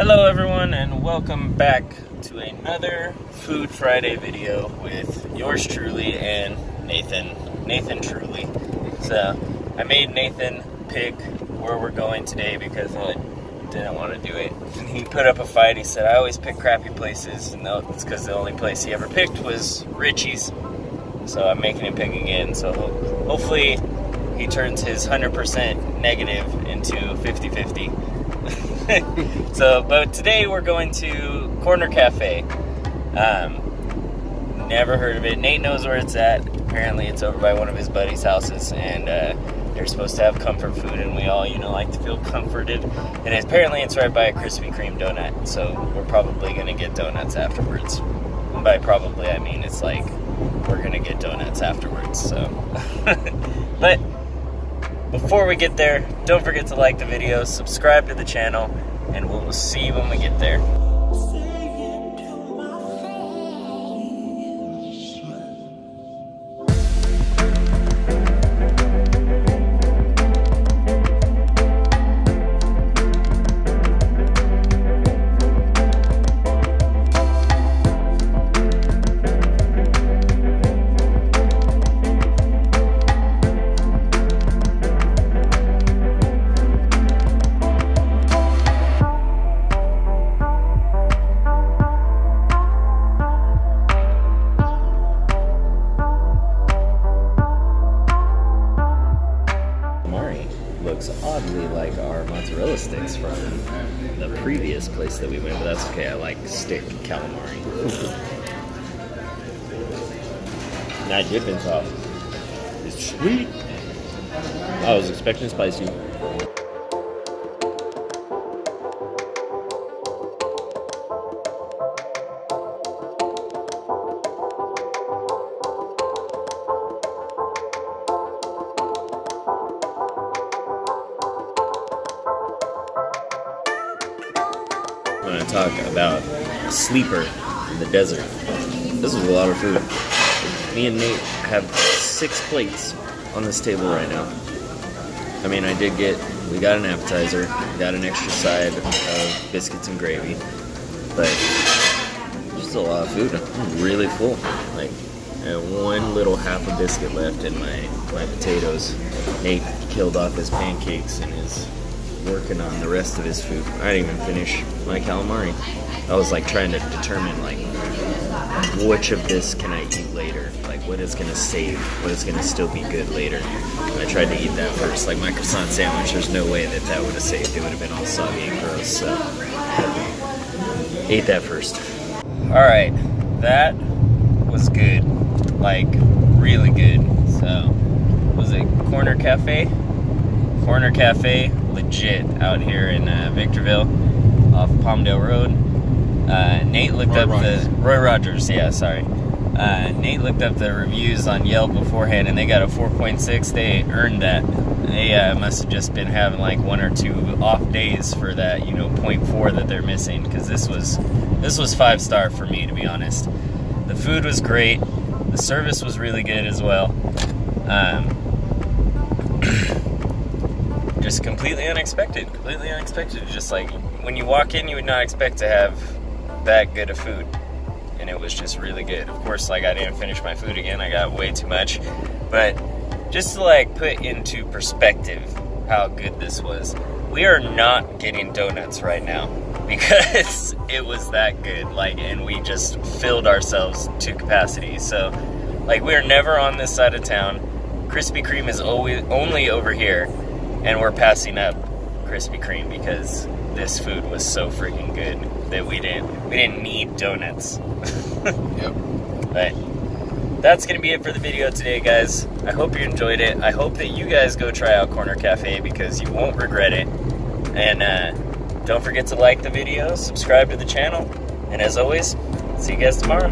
Hello everyone and welcome back to another Food Friday video with yours truly and Nathan, Nathan truly. So I made Nathan pick where we're going today because I didn't want to do it. And he put up a fight, he said I always pick crappy places and it's because the only place he ever picked was Richie's. So I'm making him pick again, so hopefully he turns his 100% negative into 50-50. so, but today we're going to Corner Cafe. Um, never heard of it. Nate knows where it's at. Apparently, it's over by one of his buddies' houses, and uh, they're supposed to have comfort food, and we all, you know, like to feel comforted. And apparently, it's right by a Krispy Kreme donut, so we're probably gonna get donuts afterwards. And by probably, I mean it's like we're gonna get donuts afterwards. So, but before we get there, don't forget to like the video, subscribe to the channel, and we'll see you when we get there. Looks oddly like our mozzarella sticks from the previous place that we went, but that's okay. I like stick calamari. that dipping sauce is sweet. I was expecting spicy. Talk about sleeper in the desert. This is a lot of food. Me and Nate have six plates on this table right now. I mean, I did get, we got an appetizer, got an extra side of biscuits and gravy, but just a lot of food. I'm really full. Like, I have one little half a biscuit left in my, my potatoes. Nate killed off his pancakes and his working on the rest of his food. I didn't even finish my calamari. I was like trying to determine like which of this can I eat later, like what is gonna save, what is gonna still be good later. I tried to eat that first, like my croissant sandwich. There's no way that that would have saved. It would have been all soggy and gross. So ate that first. All right, that was good, like really good. So was it Corner Cafe? Corner Cafe, legit out here in uh, Victorville, off Palmdale Road. Uh, Nate looked Roy up Rogers. the Roy Rogers. Yeah, sorry. Uh, Nate looked up the reviews on Yelp beforehand, and they got a 4.6. They earned that. They uh, must have just been having like one or two off days for that, you know, 0.4 that they're missing. Because this was this was five star for me, to be honest. The food was great. The service was really good as well. Um, just completely unexpected. Completely unexpected. Just like when you walk in, you would not expect to have that good of food. And it was just really good. Of course, like I didn't finish my food again, I got way too much. But just to like put into perspective how good this was, we are not getting donuts right now because it was that good. Like, and we just filled ourselves to capacity. So, like, we're never on this side of town. Krispy Kreme is always only over here and we're passing up Krispy Kreme because this food was so freaking good that we didn't we didn't need donuts. Yep. But that's gonna be it for the video today, guys. I hope you enjoyed it. I hope that you guys go try out Corner Cafe because you won't regret it. And uh, don't forget to like the video, subscribe to the channel, and as always, see you guys tomorrow.